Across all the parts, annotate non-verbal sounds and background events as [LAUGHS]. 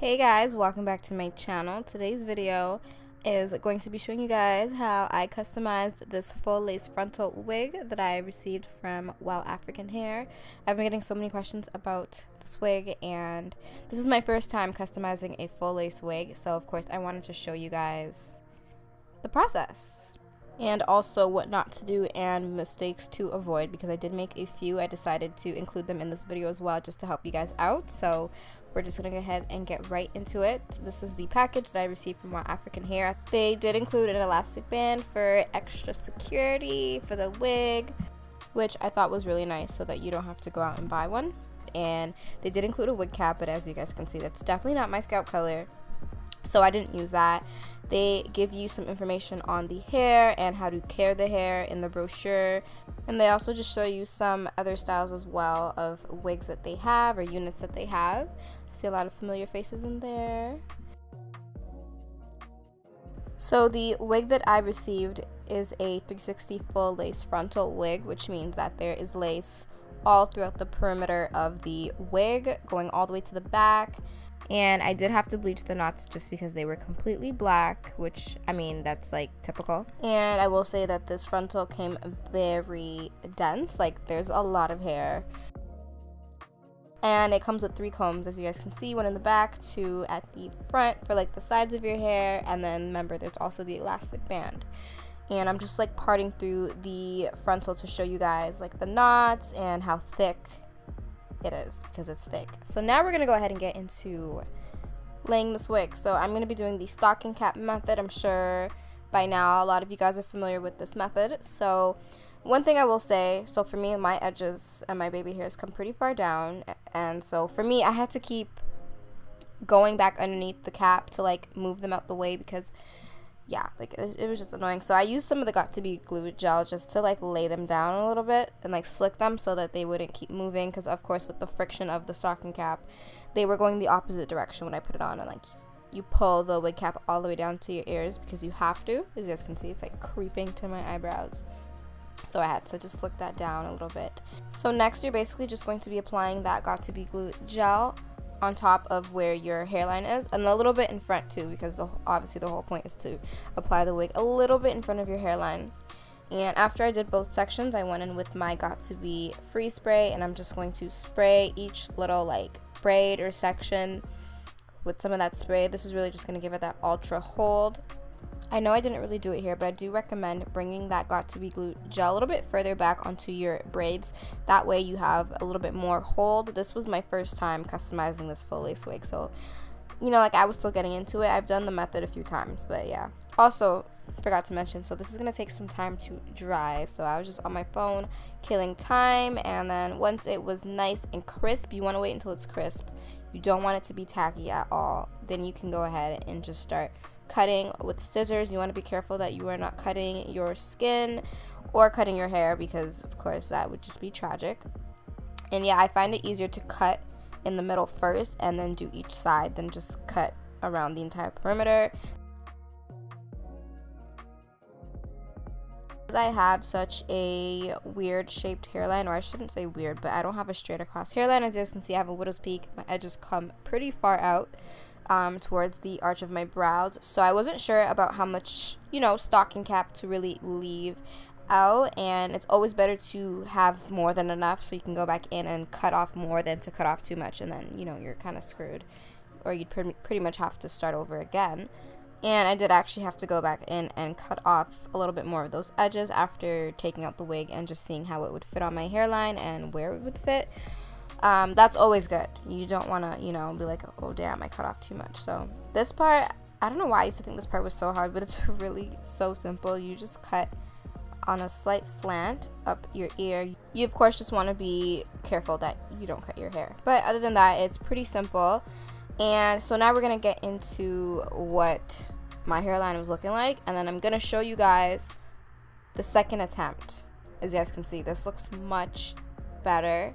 Hey guys, welcome back to my channel. Today's video is going to be showing you guys how I customized this full lace frontal wig that I received from WowAfrican Hair. I've been getting so many questions about this wig and this is my first time customizing a full lace wig so of course I wanted to show you guys the process and also what not to do and mistakes to avoid because I did make a few. I decided to include them in this video as well just to help you guys out. So we're just gonna go ahead and get right into it. This is the package that I received from WowAfrican Hair. They did include an elastic band for extra security for the wig, which I thought was really nice so that you don't have to go out and buy one. And they did include a wig cap, but as you guys can see, that's definitely not my scalp color so I didn't use that. They give you some information on the hair and how to care the hair in the brochure. And they also just show you some other styles as well of wigs that they have or units that they have. See a lot of familiar faces in there. So the wig that I received is a 360 full lace frontal wig, which means that there is lace all throughout the perimeter of the wig, going all the way to the back. And I did have to bleach the knots just because they were completely black which I mean that's like typical. And I will say that this frontal came very dense like there's a lot of hair and it comes with three combs as you guys can see one in the back two at the front for like the sides of your hair and then remember there's also the elastic band and I'm just like parting through the frontal to show you guys like the knots and how thick it is because it's thick. So now we're to go ahead and get into laying this wig. So I'm to be doing the stocking cap method. I'm sure by now a lot of you guys are familiar with this method. So one thing I will say, so for me, my edges and my baby hairs come pretty far down. And so for me, I had to keep going back underneath the cap to like move them out the way because yeah, like it, it, was just annoying. So I used some of the Got2b glue gel just to like lay them down a little bit and like slick them so that they wouldn't keep moving. Because of course, with the friction of the stocking cap, they were going the opposite direction when I put it on. And like you pull the wig cap all the way down to your ears because you have to. As you guys can see, it's like creeping to my eyebrows. So I had to just slick that down a little bit. So next, you're basically just going to be applying that Got2b glue gel on top of where your hairline is and a little bit in front too because the, obviously the whole point is to apply the wig a little bit in front of your hairline. And after I did both sections I went in with my Got2b Free spray and I'm just going to spray each little like braid or section with some of that spray. This is really just going to give it that ultra hold I know I didn't really do it here, but I do recommend bringing that Got2b glue gel a little bit further back onto your braids. That way you have a little bit more hold. This was my first time customizing this full lace wig, so you know, like I was still getting into it. I've done the method a few times, but yeah. Also, forgot to mention, so this is going to take some time to dry. So I was just on my phone killing time, and then once it was nice and crisp, you want to wait until it's crisp. You don't want it to be tacky at all. Then you can go ahead and just start cutting with scissors. You want to be careful that you are not cutting your skin or cutting your hair because, of course, that would just be tragic. And yeah, I find it easier to cut in the middle first and then do each side than just cut around the entire perimeter. I have such a weird shaped hairline, or I shouldn't say weird, but I don't have a straight across hairline. As you can see, I have a widow's peak. My edges come pretty far out um, towards the arch of my brows. So I wasn't sure about how much, you know, stocking cap to really leave out. And it's always better to have more than enough so you can go back in and cut off more than to cut off too much. And then, you know, you're kind of screwed. Or you'd pretty much have to start over again. And I did actually have to go back in and cut off a little bit more of those edges after taking out the wig and just seeing how it would fit on my hairline and where it would fit um, that's always good. You don't want to, you know, be like, oh damn, I cut off too much. So this part, I don't know why I used to think this part was so hard, but it's [LAUGHS] really so simple. You just cut on a slight slant up your ear. You of course just want to be careful that you don't cut your hair. But other than that, it's pretty simple. And so now we're going to get into what my hairline was looking like. And then I'm going to show you guys the second attempt. As you guys can see, this looks much better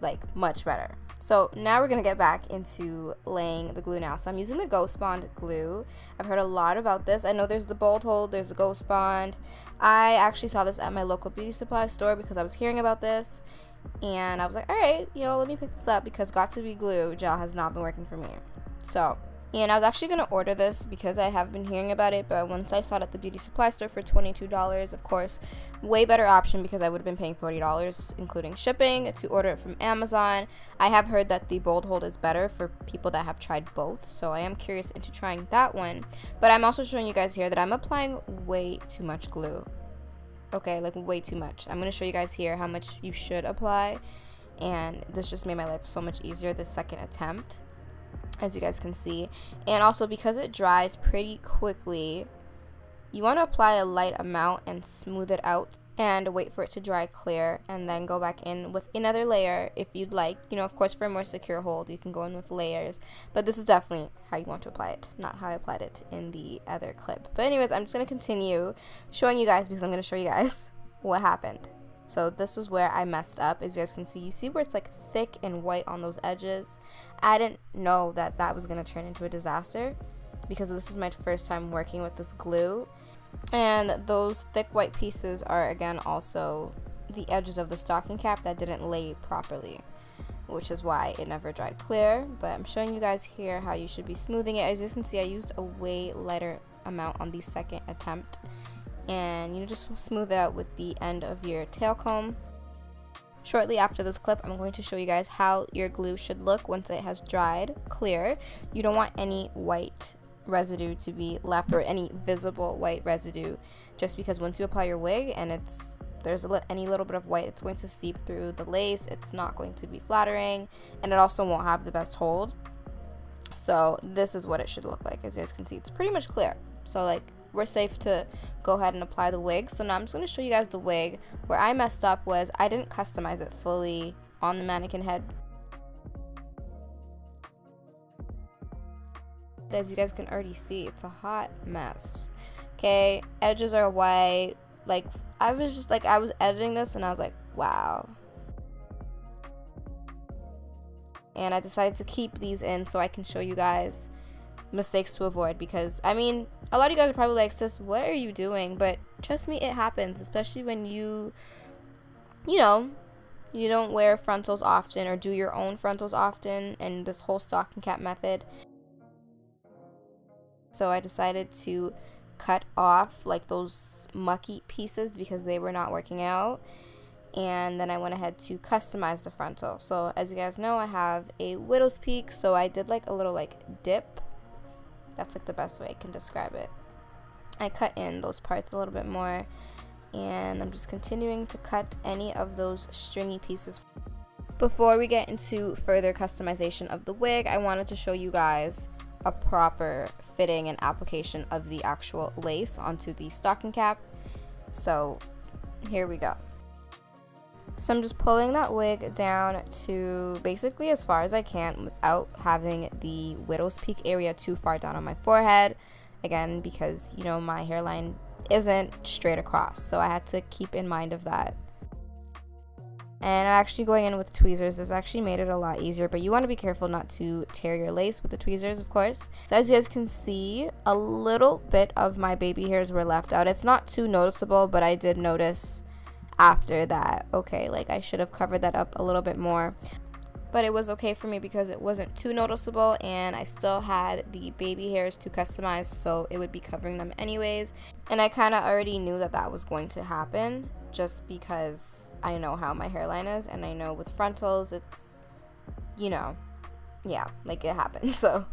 like much better. So now we're to get back into laying the glue now. So I'm using the Ghost Bond glue. I've heard a lot about this. I know there's the Bold Hold, there's the Ghost Bond. I actually saw this at my local beauty supply store because I was hearing about this. And I was like, alright, you know, let me pick this up because Got2b Glue gel has not been working for me. So and I was actually going to order this because I have been hearing about it, but once I saw it at the beauty supply store for $22, of course, way better option because I would have been paying $40 including shipping to order it from Amazon. I have heard that the Bold Hold is better for people that have tried both, so I am curious into trying that one. But I'm also showing you guys here that I'm applying way too much glue. Okay, like way too much. I'm going to show you guys here how much you should apply, and this just made my life so much easier this second attempt as you guys can see. And also because it dries pretty quickly you want to apply a light amount and smooth it out and wait for it to dry clear and then go back in with another layer if you'd like. You know of course for a more secure hold you can go in with layers but this is definitely how you want to apply it not how I applied it in the other clip. But anyways I'm just going to continue showing you guys because I'm going to show you guys [LAUGHS] what happened so this is where I messed up. As you guys can see, you see where it's like thick and white on those edges. I didn't know that that was going to turn into a disaster because this is my first time working with this glue. And those thick white pieces are again also the edges of the stocking cap that didn't lay properly which is why it never dried clear but I'm showing you guys here how you should be smoothing it as you can see I used a way lighter amount on the second attempt and you just smooth it out with the end of your tail comb. Shortly after this clip, I'm going to show you guys how your glue should look once it has dried clear. You don't want any white residue to be left or any visible white residue just because once you apply your wig and it's there's li any little bit of white it's going to seep through the lace it's not going to be flattering and it also won't have the best hold so this is what it should look like as you guys can see it's pretty much clear so like we're safe to go ahead and apply the wig. So now I'm just going to show you guys the wig. Where I messed up was I didn't customize it fully on the mannequin head. As you guys can already see, it's a hot mess. Okay, edges are white. Like, I was just like, I was editing this and I was like, wow. And I decided to keep these in so I can show you guys mistakes to avoid because I mean a lot of you guys are probably like sis what are you doing? But trust me it happens especially when you you know you don't wear frontals often or do your own frontals often and this whole stocking cap method. So I decided to cut off like those mucky pieces because they were not working out. And then I went ahead to customize the frontal. So as you guys know I have a widow's peak so I did like a little like dip that's like the best way I can describe it. I cut in those parts a little bit more and I'm just continuing to cut any of those stringy pieces. Before we get into further customization of the wig, I wanted to show you guys a proper fitting and application of the actual lace onto the stocking cap. So here we go. So I'm just pulling that wig down to basically as far as I can without having the widow's peak area too far down on my forehead. Again, because, you know, my hairline isn't straight across. So I had to keep in mind of that. And I'm actually going in with tweezers. This actually made it a lot easier, but you want to be careful not to tear your lace with the tweezers, of course. So as you guys can see, a little bit of my baby hairs were left out. It's not too noticeable, but I did notice after that. Okay like I should have covered that up a little bit more. But it was okay for me because it wasn't too noticeable and I still had the baby hairs to customize so it would be covering them anyways. And I kind of already knew that that was going to happen just because I know how my hairline is and I know with frontals it's you know yeah like it happens [LAUGHS] so.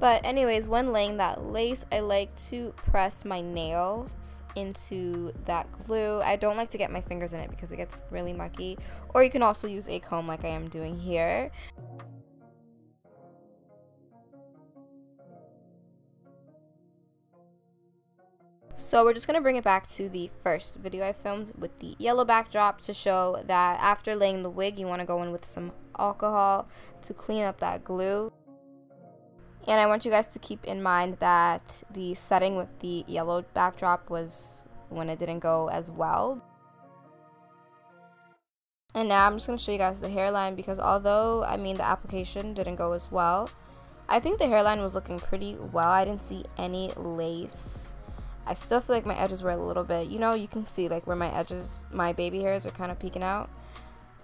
But anyways, when laying that lace, I like to press my nails into that glue. I don't like to get my fingers in it because it gets really mucky. Or you can also use a comb like I am doing here. So we're just going to bring it back to the first video I filmed with the yellow backdrop to show that after laying the wig, you want to go in with some alcohol to clean up that glue. And I want you guys to keep in mind that the setting with the yellow backdrop was when it didn't go as well. And now I'm just going to show you guys the hairline because although, I mean, the application didn't go as well, I think the hairline was looking pretty well. I didn't see any lace. I still feel like my edges were a little bit, you know, you can see like where my edges, my baby hairs are kind of peeking out.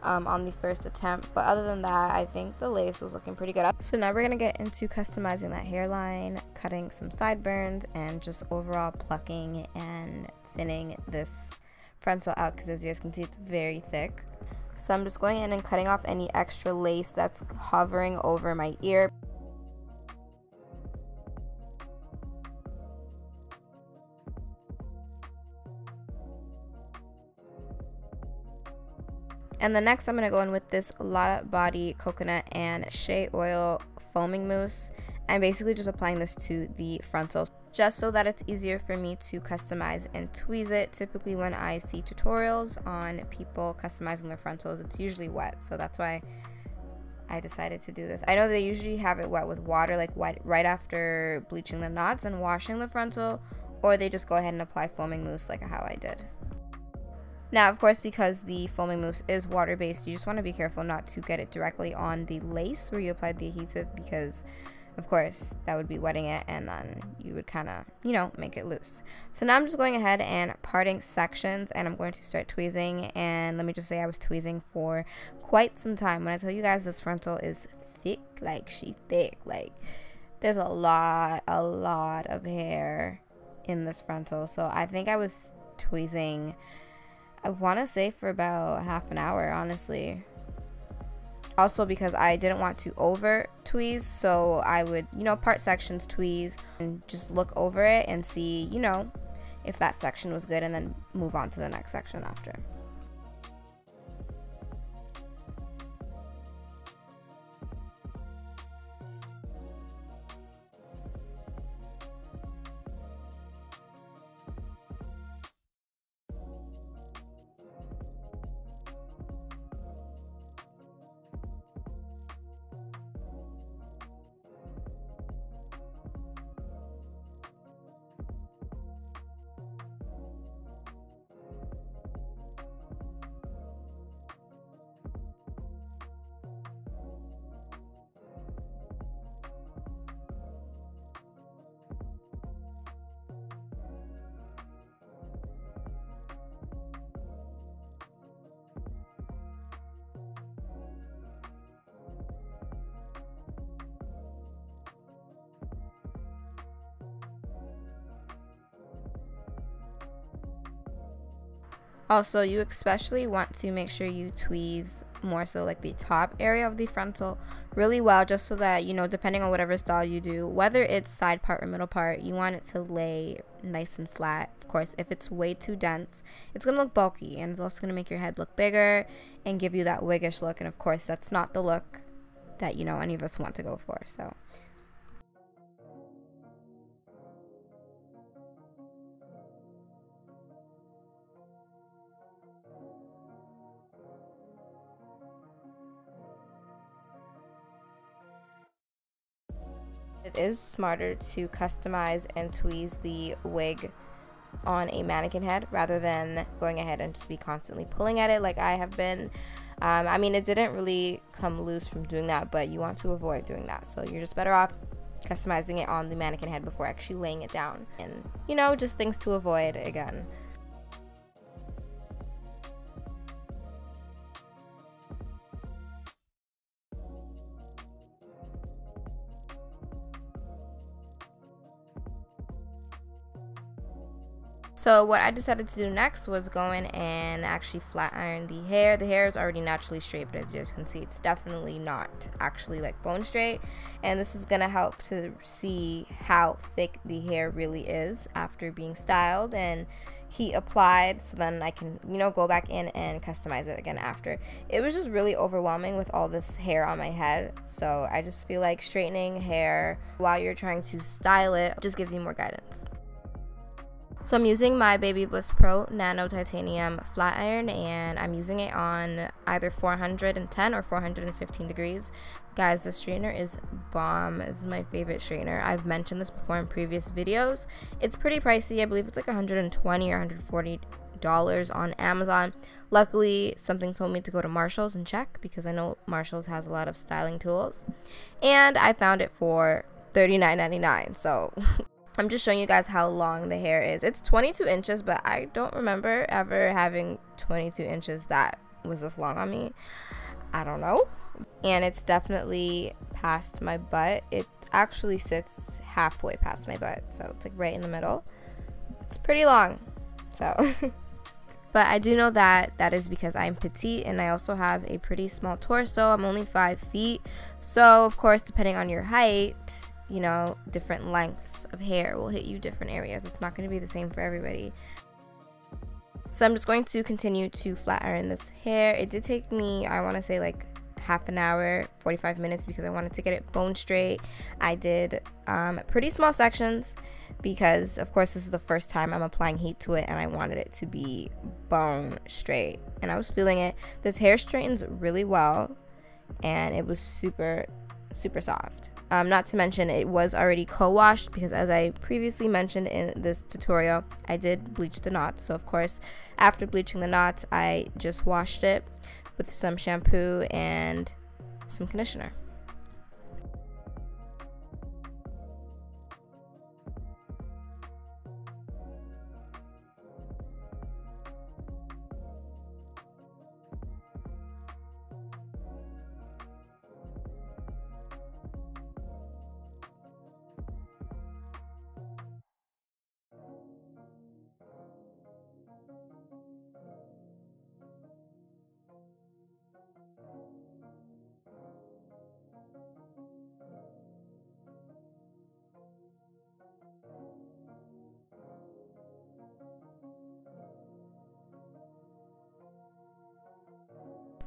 Um, on the first attempt. But other than that, I think the lace was looking pretty good. So now we're going to get into customizing that hairline, cutting some sideburns, and just overall plucking and thinning this frontal out because as you guys can see, it's very thick. So I'm just going in and cutting off any extra lace that's hovering over my ear. And the next I'm going to go in with this Lottabody Coconut and Shea Oil Foaming Mousse. I'm basically just applying this to the frontal just so that it's easier for me to customize and tweeze it. Typically when I see tutorials on people customizing their frontals, it's usually wet. So that's why I decided to do this. I know they usually have it wet with water, like right after bleaching the knots and washing the frontal, or they just go ahead and apply foaming mousse like how I did. Now, of course, because the foaming mousse is water-based, you just want to be careful not to get it directly on the lace where you applied the adhesive because, of course, that would be wetting it and then you would kind of, you know, make it loose. So now I'm just going ahead and parting sections and I'm going to start tweezing and let me just say I was tweezing for quite some time. When I tell you guys this frontal is thick, like she thick, like there's a lot, a lot of hair in this frontal. So I think I was tweezing I want to say for about half an hour, honestly. Also because I didn't want to over tweeze, so I would, you know, part sections tweeze and just look over it and see, you know, if that section was good and then move on to the next section after. Also, you especially want to make sure you tweeze more so like the top area of the frontal really well just so that you know depending on whatever style you do whether it's side part or middle part you want it to lay nice and flat. Of course if it's way too dense it's gonna look bulky and it's also gonna make your head look bigger and give you that wiggish look and of course that's not the look that you know any of us want to go for so It is smarter to customize and tweeze the wig on a mannequin head rather than going ahead and just be constantly pulling at it like I have been. Um, I mean, it didn't really come loose from doing that, but you want to avoid doing that. So you're just better off customizing it on the mannequin head before actually laying it down. And, you know, just things to avoid again. So what I decided to do next was go in and actually flat iron the hair. The hair is already naturally straight, but as you guys can see, it's definitely not actually like bone straight. And this is gonna help to see how thick the hair really is after being styled and heat applied so then I can you know go back in and customize it again after it was just really overwhelming with all this hair on my head so I just feel like straightening hair while you're trying to style it just gives you more guidance so I'm using my BaBylissPRO Nano Titanium Flat Iron and I'm using it on either 410 or 415 degrees. Guys, this straightener is bomb. This is my favorite straightener. I've mentioned this before in previous videos. It's pretty pricey. I believe it's like 120 or 140 dollars on Amazon. Luckily, something told me to go to Marshalls and check because I know Marshalls has a lot of styling tools. And I found it for $39.99. So [LAUGHS] I'm just showing you guys how long the hair is. It's 22 inches, but I don't remember ever having 22 inches that was this long on me. I don't know. And it's definitely past my butt. It actually sits halfway past my butt, so it's like right in the middle. It's pretty long. So [LAUGHS] But I do know that that is because I'm petite and I also have a pretty small torso. I'm only five feet. So, of course, depending on your height, you know, different lengths of hair will hit you different areas. It's not going to be the same for everybody. So I'm just going to continue to flat iron this hair. It did take me, I want to say like half an hour, 45 minutes because I wanted to get it bone straight. I did um, pretty small sections because of course this is the first time I'm applying heat to it and I wanted it to be bone straight and I was feeling it. This hair straightens really well and it was super super soft. Um, not to mention it was already co-washed because as I previously mentioned in this tutorial I did bleach the knots so of course after bleaching the knots I just washed it with some shampoo and some conditioner.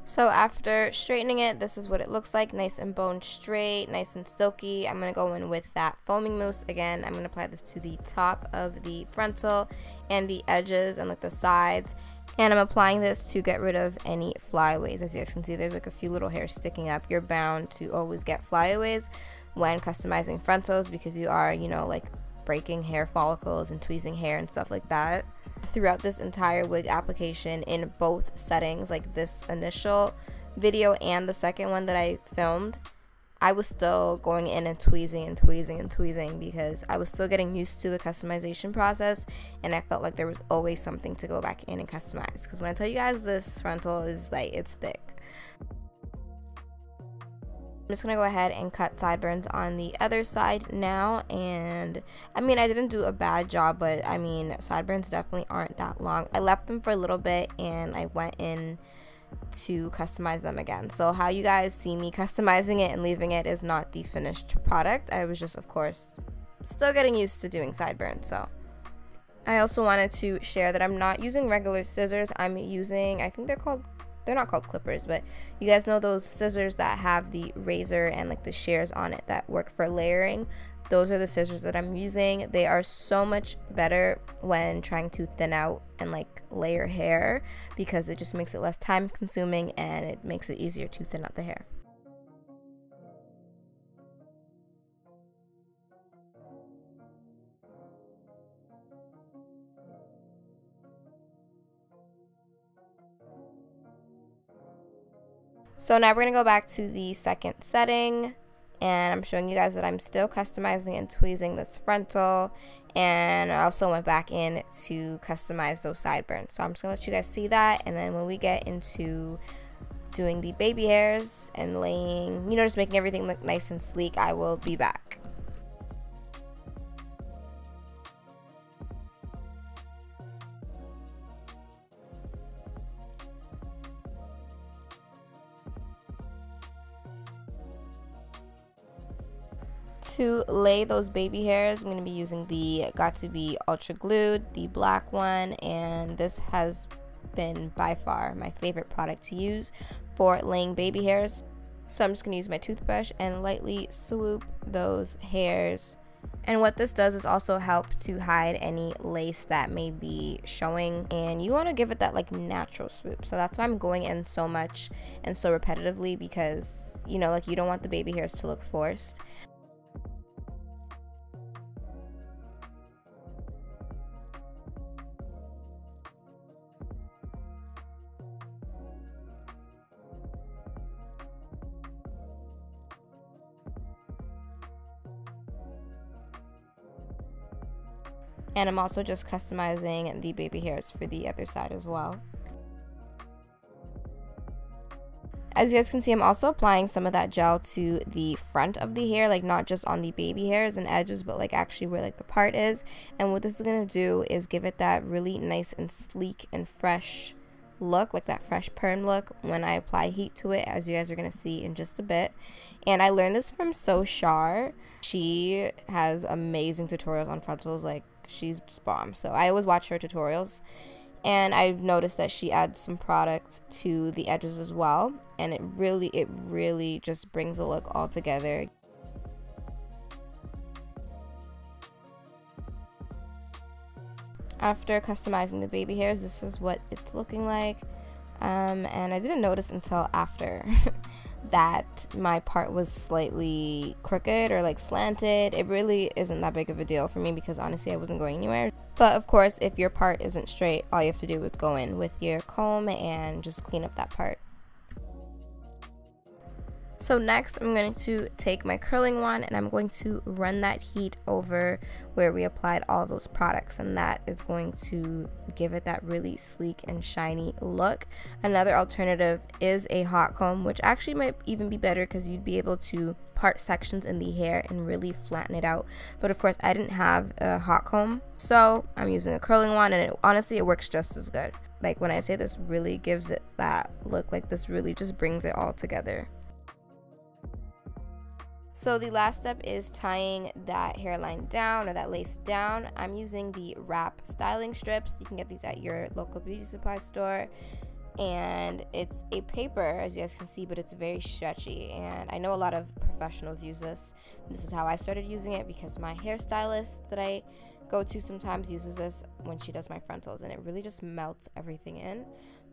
So after straightening it, this is what it looks like. Nice and bone straight, nice and silky. I'm going to go in with that foaming mousse. Again, I'm going to apply this to the top of the frontal and the edges and like the sides. And I'm applying this to get rid of any flyaways. As you guys can see, there's like a few little hairs sticking up. You're bound to always get flyaways when customizing frontals because you are, you know, like breaking hair follicles and tweezing hair and stuff like that throughout this entire wig application in both settings, like this initial video and the second one that I filmed, I was still going in and tweezing and tweezing and tweezing because I was still getting used to the customization process and I felt like there was always something to go back in and customize. Because when I tell you guys this frontal is like, it's thick. I'm just to go ahead and cut sideburns on the other side now. And I mean, I didn't do a bad job, but I mean, sideburns definitely aren't that long. I left them for a little bit and I went in to customize them again. So how you guys see me customizing it and leaving it is not the finished product. I was just, of course, still getting used to doing sideburns. So I also wanted to share that I'm not using regular scissors. I'm using, I think they're called they're not called clippers, but you guys know those scissors that have the razor and like the shears on it that work for layering. Those are the scissors that I'm using. They are so much better when trying to thin out and like layer hair because it just makes it less time consuming and it makes it easier to thin out the hair. So now we're going to go back to the second setting and I'm showing you guys that I'm still customizing and tweezing this frontal and I also went back in to customize those sideburns. So I'm just going to let you guys see that and then when we get into doing the baby hairs and laying, you know, just making everything look nice and sleek, I will be back. To lay those baby hairs, I'm going to be using the Got2b Ultra Glued, the black one, and this has been by far my favorite product to use for laying baby hairs. So I'm just going to use my toothbrush and lightly swoop those hairs. And what this does is also help to hide any lace that may be showing and you want to give it that like natural swoop. So that's why I'm going in so much and so repetitively because you know like you don't want the baby hairs to look forced. And I'm also just customizing the baby hairs for the other side as well. As you guys can see, I'm also applying some of that gel to the front of the hair, like not just on the baby hairs and edges, but like actually where like the part is. And what this is going to do is give it that really nice and sleek and fresh look, like that fresh perm look when I apply heat to it, as you guys are going to see in just a bit. And I learned this from So Char. She has amazing tutorials on frontals, like she's bomb. So I always watch her tutorials and I've noticed that she adds some product to the edges as well and it really it really just brings the look all together. After customizing the baby hairs this is what it's looking like. Um, and I didn't notice until after [LAUGHS] that my part was slightly crooked or like slanted. It really isn't that big of a deal for me because honestly I wasn't going anywhere. But of course, if your part isn't straight, all you have to do is go in with your comb and just clean up that part. So next I'm going to take my curling wand and I'm going to run that heat over where we applied all those products and that is going to give it that really sleek and shiny look. Another alternative is a hot comb which actually might even be better because you'd be able to part sections in the hair and really flatten it out. But of course I didn't have a hot comb so I'm using a curling wand and it, honestly it works just as good. Like when I say this really gives it that look like this really just brings it all together. So the last step is tying that hairline down or that lace down. I'm using the wrap styling strips. You can get these at your local beauty supply store. And it's a paper, as you guys can see, but it's very stretchy. And I know a lot of professionals use this. This is how I started using it because my hairstylist that I go to sometimes uses this when she does my frontals. And it really just melts everything in.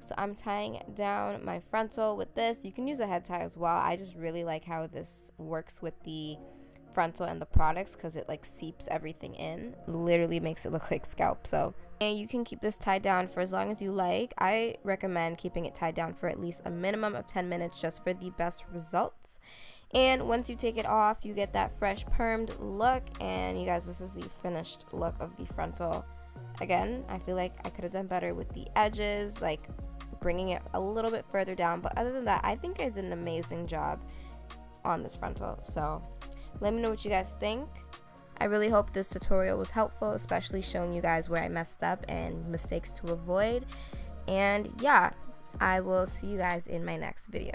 So I'm tying down my frontal with this. You can use a head tie as well. I just really like how this works with the frontal and the products because it like seeps everything in. Literally makes it [LAUGHS] look like scalp. So and you can keep this tied down for as long as you like. I recommend keeping it tied down for at least a minimum of 10 minutes just for the best results. And once you take it off, you get that fresh permed look. And you guys, this is the finished look of the frontal. Again, I feel like I could have done better with the edges. Like bringing it a little bit further down. But other than that, I think I did an amazing job on this frontal. So let me know what you guys think. I really hope this tutorial was helpful, especially showing you guys where I messed up and mistakes to avoid. And yeah, I will see you guys in my next video.